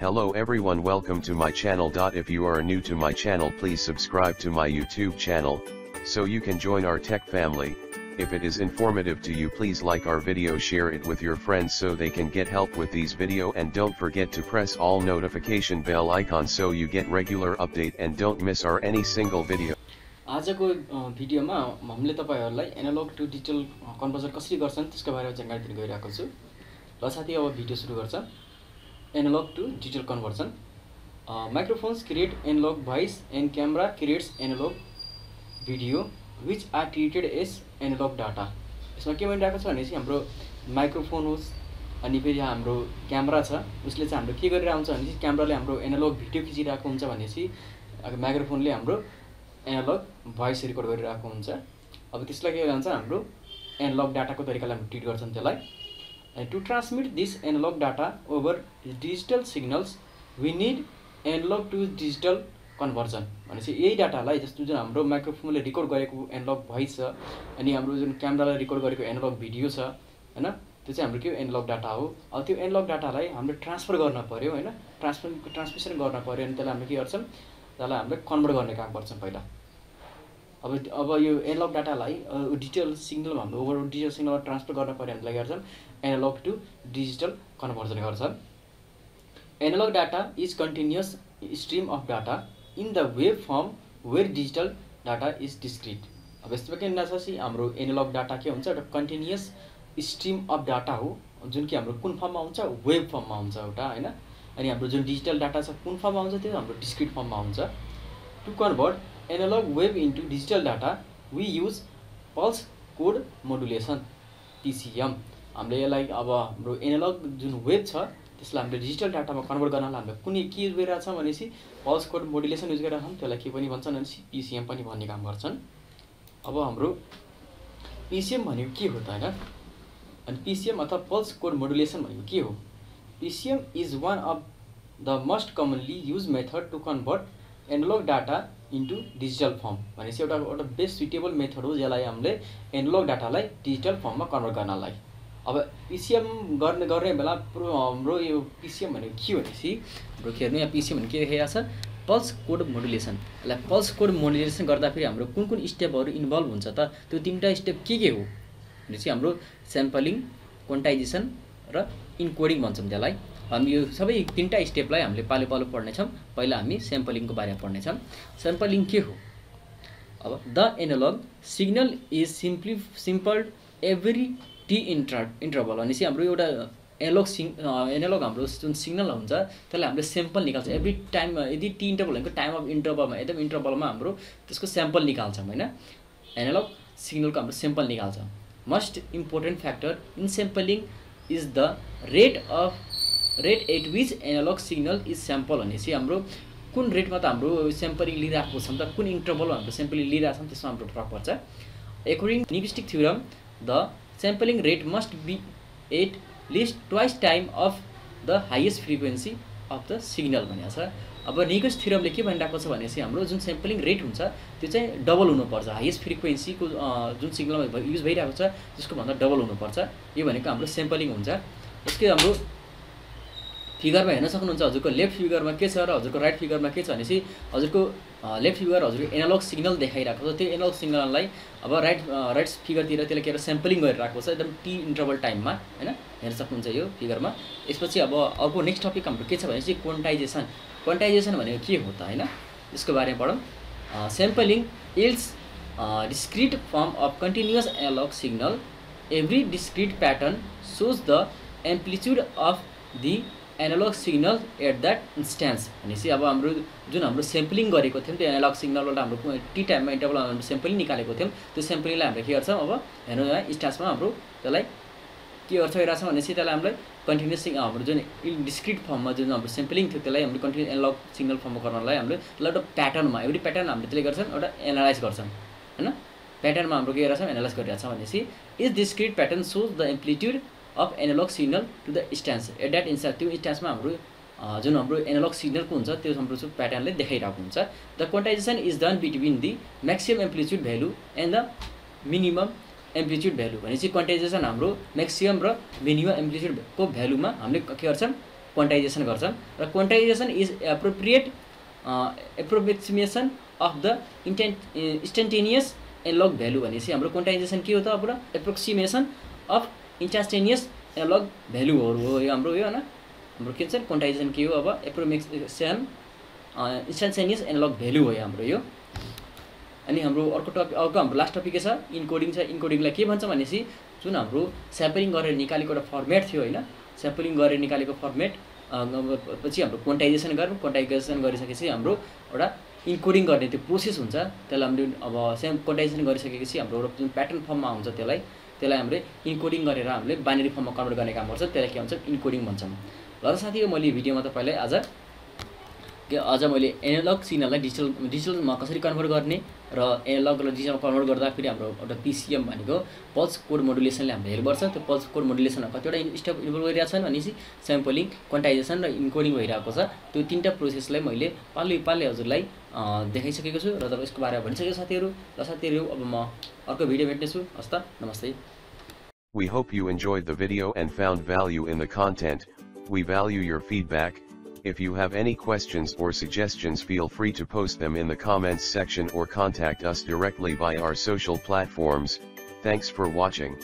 Hello everyone welcome to my channel. If you are new to my channel please subscribe to my YouTube channel, so you can join our tech family. If it is informative to you please like our video share it with your friends so they can get help with these video and don't forget to press all notification bell icon so you get regular update and don't miss our any single video. आजको a, भिडियोमा हामीले तपाईँहरूलाई analogue to digital conversion कसरी गर्छन् त्यसको बारेमा जानकारी दिन गइरहेको छु ल साथी अब भिडियो सुरु गर्छ analogue to digital conversion microphones create analogue voice and camera creates analogue video which are treated as analogue data यसमा के भनिरहेको छ भनेपछि हाम्रो माइक्रोफोन होस् अनि फेरि हाम्रो क्यामेरा छ उसले चाहिँ हाम्रो के गरिरहेको हुन्छ भनेपछि क्यामेराले हाम्रो एनालग भिडियो खिचिरहेको हुन्छ भनेपछि माइक्रोफोनले हाम्रो एनालग भोइस रेकर्ड गरिरहेको हुन्छ। अब त्यसलाई के भन्छ हाम्रो एनालग डाटाको तरिकाले हामी ट्रिट गर्छन् त्यसलाई। To transmit this analogue data over digital signals we need analogue to digital conversion भनेपछि यही डाटालाई जस्तो जुन हाम्रो माइक्रोफोनले रेकर्ड गरेको एनालग भोइस छ अनि हाम्रो जुन क्यामेराले रेकर्ड गरेको एनालग भिडियो छ होइन त्यो चाहिँ हाम्रो के एनालग डाटा हो। अब त्यो एनालग डाटालाई हामीले ट्रान्सफर गर्न पऱ्यो होइन। ट्रान्सफर ट्रान्समिसन गर्न पऱ्यो अनि त्यसलाई हामीले के गर्छौँ? त्यसलाई हामीले कन्भर्ट गर्ने काम गर्छौँ पहिला। अब अब यो एनालग डाटालाई डिजिटल सिग्नल हाम्रो ओभर डिजिटल सिग्नलमा ट्रान्सफर गर्न पऱ्यो भने त्यसलाई गर्छौँ एनालग टु डिजिटल कन्भर्जन गर्छौँ analogue data is continuous stream of data in the waveform where digital data is discrete अब यस्तो के हुँदाखेरि हाम्रो एनालग डाटा के हुन्छ एउटा कन्टिन्युस स्ट्रिम अफ डाटा हो जुन कि हाम्रो कुन फर्ममा हुन्छ वेब फर्ममा हुन्छ एउटा होइन? अनि हाम्रो जुन डिजिटल डाटा छ कुन फर्ममा हुन्छ त्यो हाम्रो डिस्क्रिट फर्ममा हुन्छ। To convert analogue wave into digital data we use pulse code modulation PCM हामीले यसलाई अब हाम्रो एनालग जुन वेब छ त्यसलाई हामीले डिजिटल डाटामा कन्भर्ट गर्नलाई हामीले कुनै के युज गरिरहेको छ भनेपछि पल्स कोड मोडुलेसन युज गरिरहेको छौँ त्यसलाई के पनि भन्छन् भनेपछि पिसिएम पनि भन्ने काम गर्छन्। अब हाम्रो पिसिएम भनेको के हो त होइन? अनि पिसिएम अथवा पल्स कोड मोडुलेसन भनेको के हो? PCM is one of the most commonly used method to convert analogue data into digital form भनेपछि एउटा एउटा बेस्ट सुइटेबल मेथड हो जसलाई हामीले एनालग डाटालाई डिजिटल फर्ममा कन्भर्ट गर्नलाई अब पिसिएम गर्ने गर्ने बेला हाम्रो यो पिसिएम भनेको के भनेपछि हाम्रो के हेर्नु यहाँ पिसिएम भनेको के देखाइरहेको छ पल्स कोड मोडुलेसन यसलाई पल्स कोड मोडुलेसन गर्दाखेरि हाम्रो कुन कुन स्टेपहरू इन्भल्भ हुन्छ त त्यो तिनवटा स्टेप के के हो भनेपछि हाम्रो स्याम्पलिङ क्वान्टाइजेसन र इन्कोडिङ भन्छौँ त्यसलाई हामी यो सबै तिनवटा स्टेपलाई हामीले पालो पालो पढ्नेछौँ। पहिला हामी स्याम्पलिङको बारेमा पढ्नेछौँ। स्याम्पलिङ के हो? अब the analogue signal is simply simple every T inter interval भनेपछि हाम्रो एउटा एनालग सिङ एनालग हाम्रो जुन सिग्नल हुन्छ त्यसलाई हामीले सेम्पल निकाल्छ। एभ्री टाइम यदि टी इन्टरभल भनेको टाइम अफ इन्टरभलमा एकदम इन्टरभलमा हाम्रो त्यसको स्याम्पल निकाल्छौँ होइन? एनालग सिग्नलको हाम्रो सेम्पल निकाल्छौँ। Most important factor in sampling is the rate of rate at which analogue signal is sample भनेपछि हाम्रो कुन रेटमा त हाम्रो स्याम्पलिङ लिइरहेको छौँ त कुन इन्टरभलमा हाम्रो स्याम्पलिङ लिइरहेको छौँ त्यसमा हाम्रो फरक पर्छ। According Nyquist theorem the sampling rate must be at least twice time of the highest frequency of the signal भनेको छ। अब निगस थिरमले के भनिरहेको छ भनेपछि हाम्रो जुन स्याम्पलिङ रेट हुन्छ त्यो चाहिँ डबल हुनुपर्छ। हाइएस्ट फ्रिक्वेन्सीको जुन सिग्नलमा युज भइरहेको छ त्यसको भन्दा डबल हुनुपर्छ। यो भनेको हाम्रो स्याम्पलिङ हुन्छ। यसकै हाम्रो फिगरमा हेर्न सक्नुहुन्छ। हजुरको लेफ्ट फिगरमा के छ र हजुरको राइट फिगरमा के छ भनेपछि हजुरको लेफ्ट फिगर हजुरको एनालग सिग्नल देखाइरहेको छ। त्यो एनालग सिग्नललाई अब राइट राइट फिगरतिर त्यसले के स्याम्पलिङ गरिरहेको छ। एकदम टी इन्टरभल टाइममा होइन? हेर्न सक्नुहुन्छ यो फिगरमा। यसपछि अब अर्को नेक्स्ट टपिक हाम्रो के छ भनेपछि क्वान्टाइजेसन। क्वान्टाइजेसन भनेको के हो त होइन? यसको बारेमा पढौँ। Sampling yields discrete form of continuous analogue signal. Every discrete pattern shows the amplitude of the analogue signal at that instance भनेपछि अब हाम्रो जुन हाम्रो स्याम्पलिङ गरेको थियौँ त्यो एनालग सिग्नलबाट हाम्रो टी टाइममा इन्टरभलमा हाम्रो स्याम्पलिङ निकालेको थियौँ। त्यो स्याम्पलिङलाई हामीले के गर्छौँ अब हेर्नु यहाँ इन्स्टान्समा हाम्रो त्यसलाई के गर्छ हेरेको छ भनेपछि त्यसलाई हामीलाई कन्टिन्युस हाम्रो जुन डिस्क्रिट फर्ममा जुन हाम्रो स्याम्पलिङ थियो त्यसलाई हामीले कन्टिन्यू एनालग सिग्नल फर्ममा गर्नलाई हामीले त्यसलाई एउटा प्याटर्नमा एभ्री प्याटर्न हामीले त्यसले गर्छौँ एउटा एनालाइज गर्छौँ होइन? प्याटर्नमा हाम्रो के गर्छौँ एनालाइज गरिरहेको छ भनेपछि is discrete pattern shows the amplitude of analogue signal to the instance at that instance त्यो स्ट्यान्समा हाम्रो जुन हाम्रो एनालग सिग्नलको हुन्छ त्यो हाम्रो चाहिँ प्याटर्नले देखाइरहेको हुन्छ. The quantization is done between the maximum amplitude value and the minimum amplitude value भनेपछि क्वान्टाइजेसन हाम्रो म्याक्सिमम र मिनिमम एम्प्लिच्युडको भ्यालुमा हामीले के गर्छौँ? क्वान्टाइजेसन गर्छन् र quantisation is appropriate approximation of the intent instantaneous analogue value भनेपछि हाम्रो क्वान्टाइजेसन के हो त अब एप्रोक्सिमेसन अफ इन्स्टान्टेनियस एनलग भ्यालुहरू हो यो हाम्रो यो होइन हाम्रो के छ क्वान्टाइजेसन के हो अब एप्रोमेक्सन इन्स्टान्टेनियस एनलग भ्यालु हो हाम्रो यो। अनि हाम्रो अर्को टपिक अर्को हाम्रो लास्ट टपिक के छ? इन्कोडिङ छ। इन्कोडिङलाई के भन्छ भनेपछि जुन हाम्रो स्याम्पलिङ गरेर निकालेको एउटा फर्मेट थियो होइन स्याम्पलिङ गरेर निकालेको फर्मेट पछि हाम्रो क्वान्टाइजेसन गरौँ क्वान्टाइजेसन गरिसकेपछि हाम्रो एउटा इन्कोडिङ गर्ने त्यो प्रोसेस हुन्छ। त्यसलाई हामीले अब सेम क्वान्टाइजेसन गरिसकेपछि हाम्रो एउटा जुन प्याटर्न फर्ममा हुन्छ त्यसलाई त्यसलाई हामीले इन्कोडिङ गरेर हामीले बाइनेरी फर्ममा कन्भर्ट गर्ने काम गर्छ। त्यसलाई के भन्छ? इन्कोडिङ भन्छौँ। ल साथी मैले भिडियोमा तपाईँलाई आज के अझ मैले एनालग सिग्नललाई डिजिटल डिजिटलमा कसरी कन्भर्ट गर्ने र एनालगलाई डिजिटलमा कन्भर्ट गर्दा फेरि हाम्रो एउटा पिसिएम भनेको पल्स कोड मोडुलेसनले हाम्रो हेल्प गर्छ त्यो पल्स कोड मोडुलेसनमा कतिवटा स्टेप इन्भल्भ गरिरहेको छन् भनेपछि स्याम्पलिङ क्वान्टाइजेसन र इन्कोडिङ भइरहेको छ। त्यो तिनवटा प्रोसेसलाई मैले पालि पाले हजुरलाई देखाइसकेको छु र तपाईँ यसको बारेमा भनिसकेको साथीहरू। र साथीहरू अब म अर्को भिडियो भेट्नेछु। हस् त नमस्ते। We hope you enjoyed the video and found value in the content, we value your feedback, If you have any questions or suggestions feel free to post them in the comments section or contact us directly by our social platforms, thanks for watching.